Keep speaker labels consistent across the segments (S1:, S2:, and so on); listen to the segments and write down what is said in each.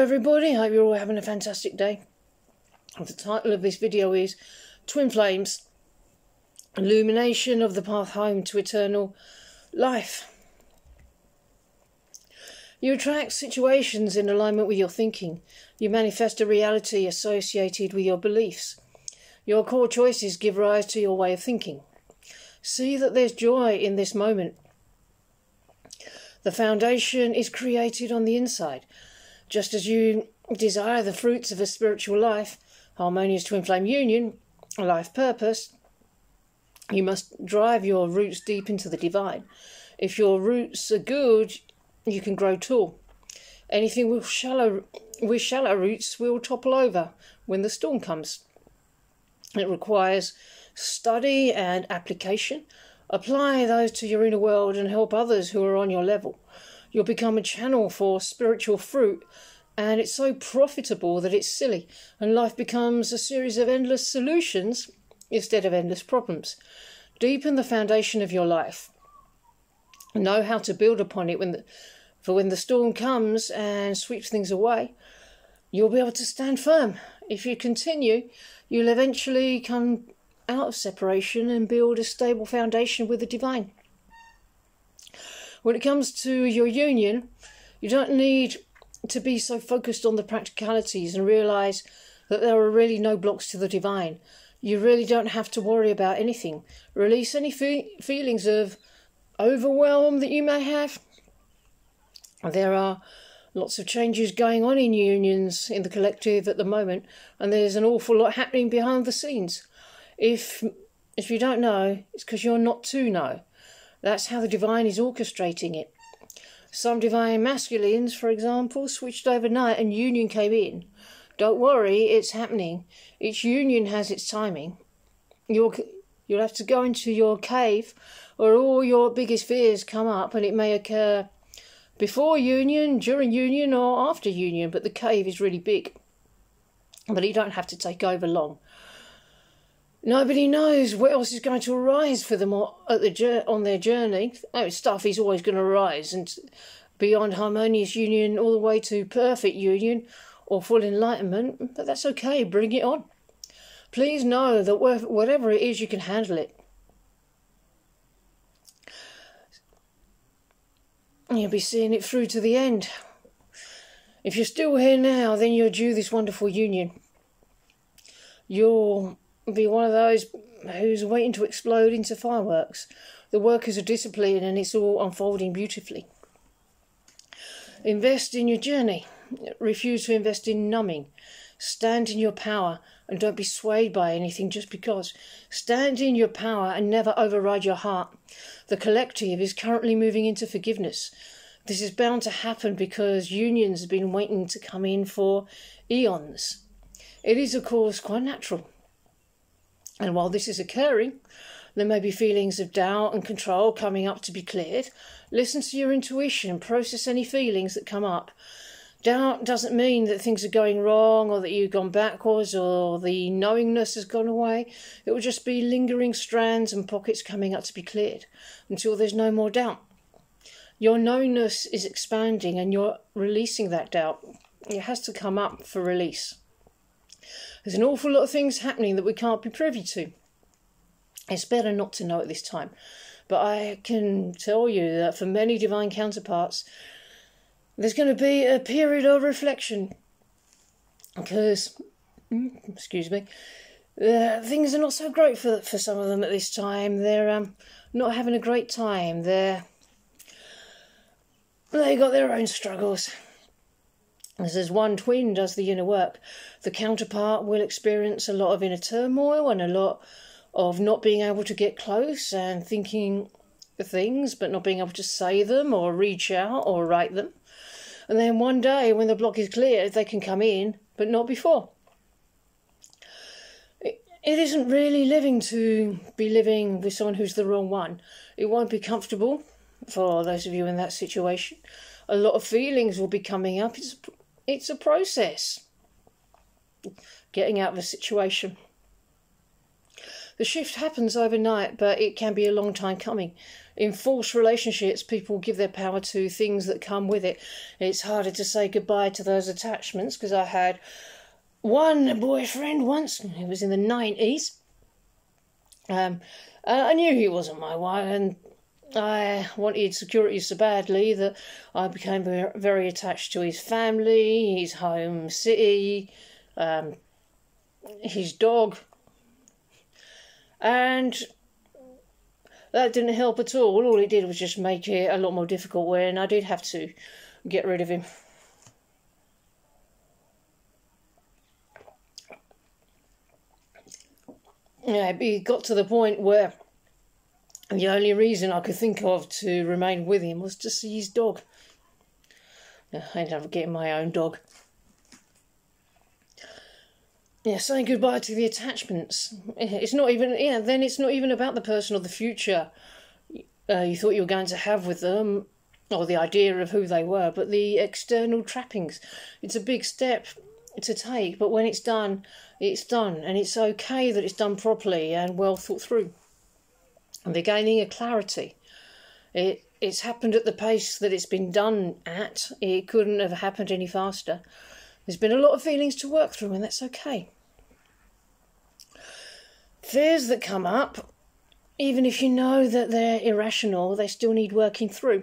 S1: everybody, hope you're all having a fantastic day. The title of this video is Twin Flames Illumination of the Path Home to Eternal Life. You attract situations in alignment with your thinking. You manifest a reality associated with your beliefs. Your core choices give rise to your way of thinking. See that there's joy in this moment. The foundation is created on the inside. Just as you desire the fruits of a spiritual life, harmonious twin flame union, a life purpose, you must drive your roots deep into the divine. If your roots are good, you can grow tall. Anything with shallow with shallow roots will topple over when the storm comes. It requires study and application. Apply those to your inner world and help others who are on your level. You'll become a channel for spiritual fruit, and it's so profitable that it's silly, and life becomes a series of endless solutions instead of endless problems. Deepen the foundation of your life. Know how to build upon it when the, for when the storm comes and sweeps things away, you'll be able to stand firm. If you continue, you'll eventually come out of separation and build a stable foundation with the divine. When it comes to your union, you don't need to be so focused on the practicalities and realize that there are really no blocks to the divine. You really don't have to worry about anything. Release any fe- feelings of overwhelm that you may have. There are lots of changes going on in unions in the collective at the moment, and there's an awful lot happening behind the scenes. If if you don't know, it's because you're not to know. That's how the divine is orchestrating it. Some divine masculines, for example, switched overnight and union came in. Don't worry, it's happening. Each union has its timing. You'll, you'll have to go into your cave where all your biggest fears come up, and it may occur before union, during union, or after union, but the cave is really big. But you don't have to take over long. Nobody knows what else is going to arise for them at the on their journey. Oh, stuff is always going to arise, and beyond harmonious union, all the way to perfect union or full enlightenment. But that's okay. Bring it on. Please know that whatever it is, you can handle it. You'll be seeing it through to the end. If you're still here now, then you're due this wonderful union. You're be one of those who's waiting to explode into fireworks. The workers are disciplined and it's all unfolding beautifully. Invest in your journey. Refuse to invest in numbing. Stand in your power and don't be swayed by anything just because. Stand in your power and never override your heart. The collective is currently moving into forgiveness. This is bound to happen because unions have been waiting to come in for eons. It is, of course, quite natural and while this is occurring, there may be feelings of doubt and control coming up to be cleared. Listen to your intuition, and process any feelings that come up. Doubt doesn't mean that things are going wrong or that you've gone backwards or the knowingness has gone away. It will just be lingering strands and pockets coming up to be cleared until there's no more doubt. Your knowingness is expanding and you're releasing that doubt. It has to come up for release. There's an awful lot of things happening that we can't be privy to. It's better not to know at this time. But I can tell you that for many divine counterparts, there's going to be a period of reflection. Because, mm, excuse me, uh, things are not so great for, for some of them at this time. They're um, not having a great time. They're, they got their own struggles. As one twin does the inner work, the counterpart will experience a lot of inner turmoil and a lot of not being able to get close and thinking things but not being able to say them or reach out or write them. And then one day when the block is cleared, they can come in, but not before. It isn't really living to be living with someone who's the wrong one. It won't be comfortable for those of you in that situation. A lot of feelings will be coming up. It's it's a process. Getting out of a situation. The shift happens overnight, but it can be a long time coming. In false relationships, people give their power to things that come with it. It's harder to say goodbye to those attachments because I had one boyfriend once, it was in the 90s. Um, I knew he wasn't my wife, and I wanted security so badly that I became very attached to his family, his home city, um, his dog, and that didn't help at all. All it did was just make it a lot more difficult when I did have to get rid of him. Yeah, it got to the point where the only reason I could think of to remain with him was to see his dog. I ended up getting my own dog. Yeah, saying goodbye to the attachments. It's not even, yeah, then it's not even about the person or the future uh, you thought you were going to have with them or the idea of who they were, but the external trappings. It's a big step to take, but when it's done, it's done, and it's okay that it's done properly and well thought through and they're gaining a clarity. It it's happened at the pace that it's been done at. It couldn't have happened any faster. There's been a lot of feelings to work through, and that's okay. Fears that come up, even if you know that they're irrational, they still need working through.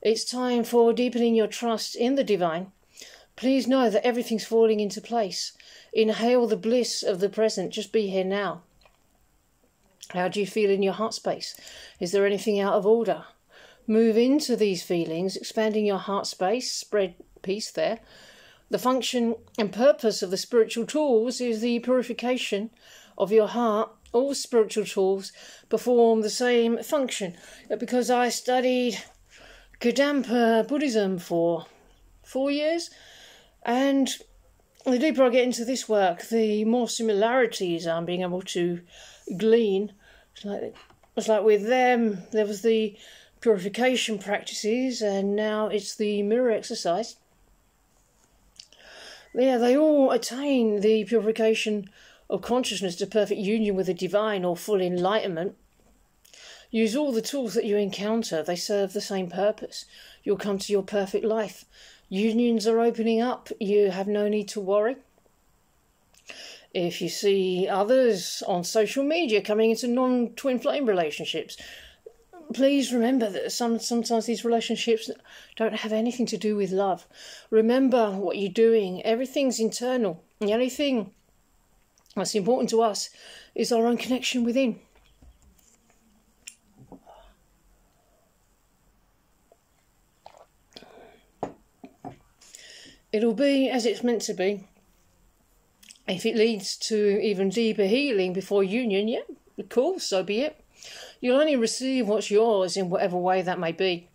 S1: It's time for deepening your trust in the divine. Please know that everything's falling into place. Inhale the bliss of the present. Just be here now. How do you feel in your heart space? Is there anything out of order? Move into these feelings, expanding your heart space, spread peace there. The function and purpose of the spiritual tools is the purification of your heart. All spiritual tools perform the same function. Because I studied Kadampa Buddhism for four years, and the deeper I get into this work, the more similarities I'm being able to glean. It's like it's like with them, there was the purification practices, and now it's the mirror exercise. Yeah, they all attain the purification of consciousness to perfect union with the divine or full enlightenment. Use all the tools that you encounter, they serve the same purpose. You'll come to your perfect life. Unions are opening up, you have no need to worry. If you see others on social media coming into non twin flame relationships, please remember that some sometimes these relationships don't have anything to do with love. Remember what you're doing. Everything's internal. The only thing that's important to us is our own connection within. It'll be as it's meant to be. If it leads to even deeper healing before union, yeah, cool, so be it. You'll only receive what's yours in whatever way that may be.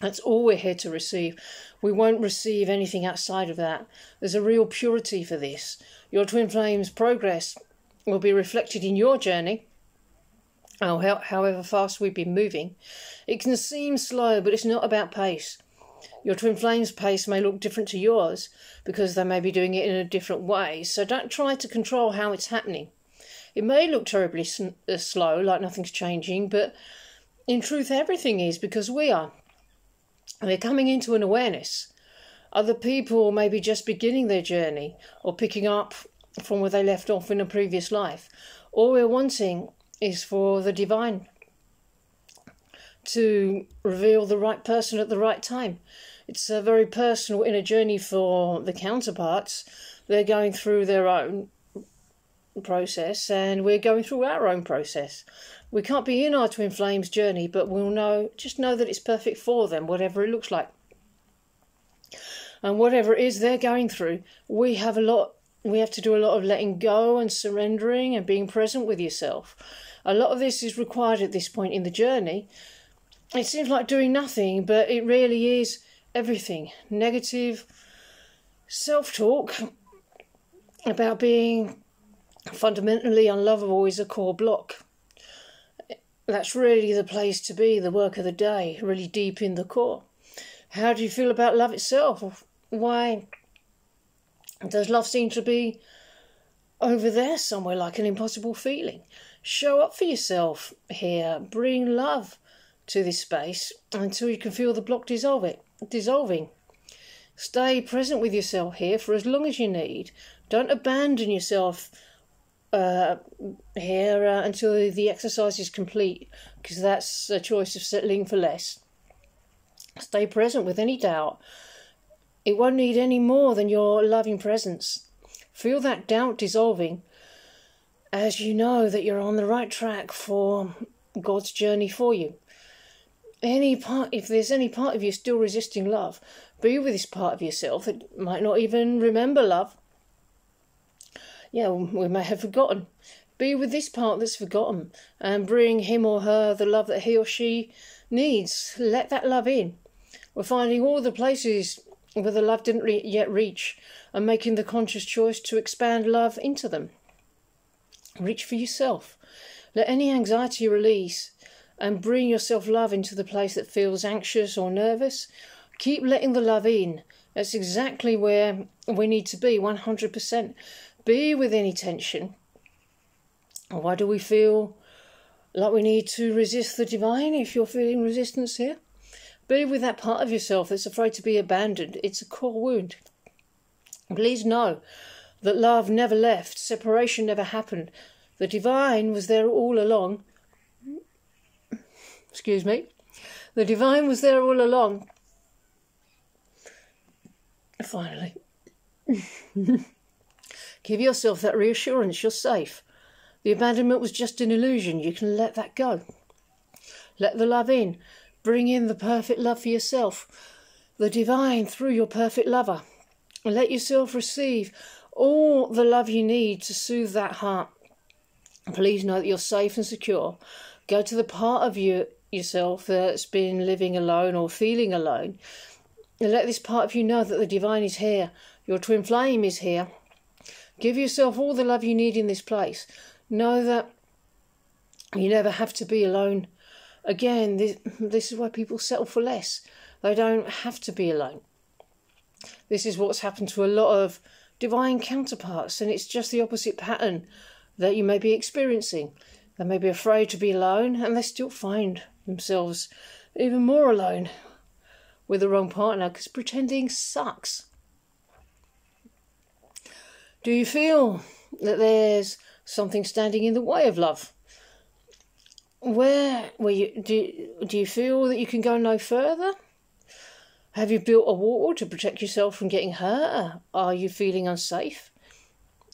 S1: That's all we're here to receive. We won't receive anything outside of that. There's a real purity for this. Your twin flames progress will be reflected in your journey. Oh, however fast we've been moving. It can seem slow, but it's not about pace. Your twin flames pace may look different to yours because they may be doing it in a different way, so don't try to control how it's happening. It may look terribly uh, slow, like nothing's changing, but in truth, everything is because we are. We're coming into an awareness. Other people may be just beginning their journey or picking up from where they left off in a previous life. All we're wanting is for the divine to reveal the right person at the right time. It's a very personal inner journey for the counterparts. They're going through their own process, and we're going through our own process. We can't be in our twin flames journey, but we'll know just know that it's perfect for them, whatever it looks like. And whatever it is they're going through, we have a lot we have to do a lot of letting go and surrendering and being present with yourself. A lot of this is required at this point in the journey it seems like doing nothing, but it really is everything. Negative self talk about being fundamentally unlovable is a core block. That's really the place to be, the work of the day, really deep in the core. How do you feel about love itself? Why does love seem to be over there somewhere like an impossible feeling. Show up for yourself here. Bring love to this space until you can feel the block dissolve it, dissolving. Stay present with yourself here for as long as you need. Don't abandon yourself uh, here uh, until the exercise is complete, because that's a choice of settling for less. Stay present with any doubt. It won't need any more than your loving presence. Feel that doubt dissolving as you know that you're on the right track for God's journey for you. Any part, if there's any part of you still resisting love, be with this part of yourself that might not even remember love. Yeah, we may have forgotten. Be with this part that's forgotten and bring him or her the love that he or she needs. Let that love in. We're finding all the places where the love didn't re- yet reach and making the conscious choice to expand love into them. Reach for yourself. Let any anxiety release and bring your self love into the place that feels anxious or nervous. Keep letting the love in. That's exactly where we need to be 100%. Be with any tension. Why do we feel like we need to resist the divine if you're feeling resistance here? Be with that part of yourself that's afraid to be abandoned. It's a core wound. Please know that love never left, separation never happened. The divine was there all along. Excuse me. The divine was there all along. Finally. Give yourself that reassurance you're safe. The abandonment was just an illusion. You can let that go. Let the love in. Bring in the perfect love for yourself, the divine through your perfect lover. Let yourself receive all the love you need to soothe that heart. Please know that you're safe and secure. Go to the part of you yourself that's been living alone or feeling alone. Let this part of you know that the divine is here. Your twin flame is here. Give yourself all the love you need in this place. Know that you never have to be alone. Again, this, this is why people settle for less. They don't have to be alone. This is what's happened to a lot of divine counterparts, and it's just the opposite pattern that you may be experiencing. They may be afraid to be alone, and they still find themselves even more alone with the wrong partner because pretending sucks. Do you feel that there's something standing in the way of love? Where, where you do, do you feel that you can go no further? Have you built a wall to protect yourself from getting hurt? Are you feeling unsafe?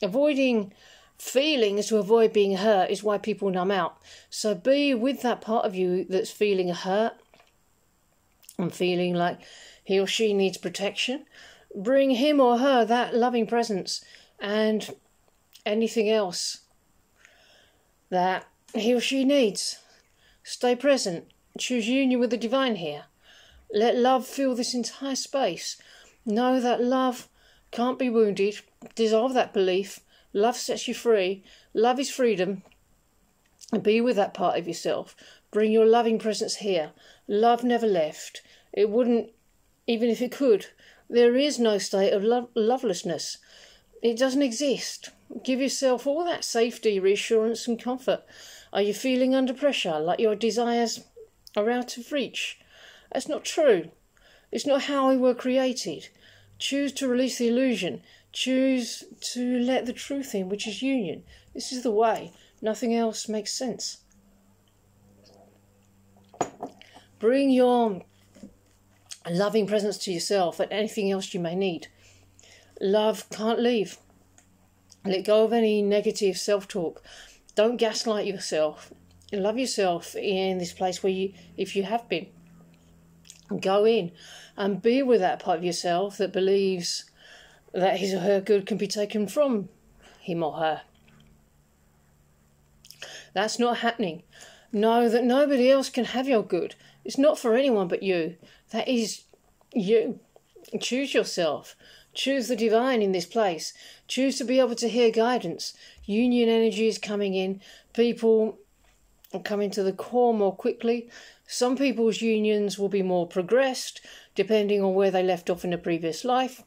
S1: Avoiding feelings to avoid being hurt is why people numb out. So be with that part of you that's feeling hurt and feeling like he or she needs protection. Bring him or her that loving presence and anything else that he or she needs. Stay present. Choose union with the divine here. Let love fill this entire space. Know that love can't be wounded. Dissolve that belief. Love sets you free. Love is freedom. And be with that part of yourself. Bring your loving presence here. Love never left. It wouldn't, even if it could. There is no state of lo- lovelessness. It doesn't exist. Give yourself all that safety, reassurance, and comfort. Are you feeling under pressure, like your desires are out of reach? That's not true. It's not how we were created. Choose to release the illusion. Choose to let the truth in, which is union. This is the way. Nothing else makes sense. Bring your loving presence to yourself and anything else you may need. Love can't leave. Let go of any negative self talk. Don't gaslight yourself. Love yourself in this place where you, if you have been. Go in and be with that part of yourself that believes that his or her good can be taken from him or her. That's not happening. Know that nobody else can have your good. It's not for anyone but you. That is you. Choose yourself. Choose the divine in this place. Choose to be able to hear guidance. Union energy is coming in. People are coming to the core more quickly. Some people's unions will be more progressed, depending on where they left off in a previous life.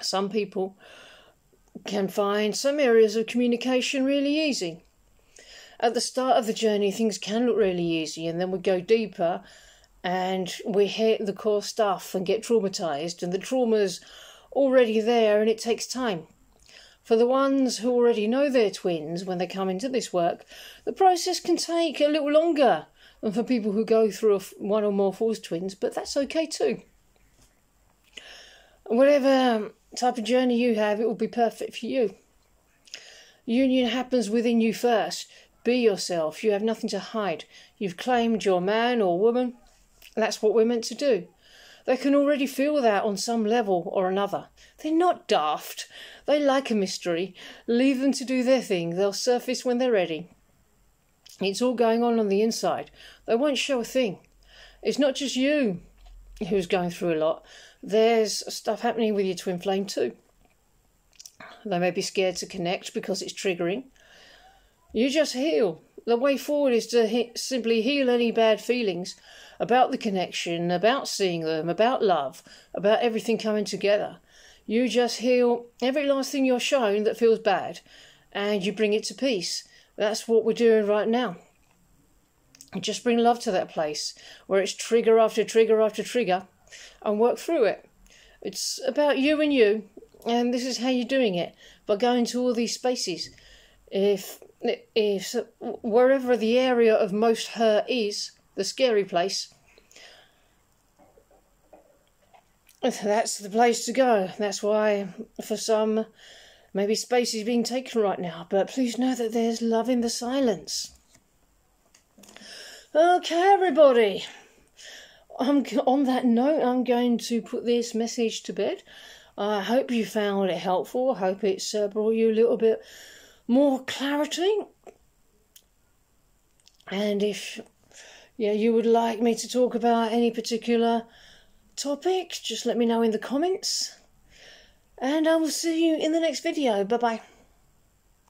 S1: Some people can find some areas of communication really easy. At the start of the journey, things can look really easy, and then we go deeper and we hit the core stuff and get traumatized, and the trauma's already there and it takes time. For the ones who already know they're twins when they come into this work, the process can take a little longer than for people who go through one or more false twins, but that's okay too. Whatever type of journey you have, it will be perfect for you. Union happens within you first. Be yourself. You have nothing to hide. You've claimed your man or woman. That's what we're meant to do. They can already feel that on some level or another. They're not daft. They like a mystery. Leave them to do their thing. They'll surface when they're ready. It's all going on on the inside. They won't show a thing. It's not just you who's going through a lot. There's stuff happening with your twin flame too. They may be scared to connect because it's triggering. You just heal. The way forward is to he- simply heal any bad feelings about the connection, about seeing them, about love, about everything coming together. You just heal every last thing you're shown that feels bad and you bring it to peace. That's what we're doing right now. Just bring love to that place where it's trigger after trigger after trigger and work through it. It's about you and you, and this is how you're doing it by going to all these spaces. If if wherever the area of most hurt is, the scary place, that's the place to go. That's why, for some, maybe space is being taken right now. But please know that there's love in the silence. Okay, everybody. I'm on that note. I'm going to put this message to bed. I hope you found it helpful. I hope it's uh, brought you a little bit more clarity. And if yeah, you would like me to talk about any particular topic, just let me know in the comments. And I will see you in the next video. Bye bye.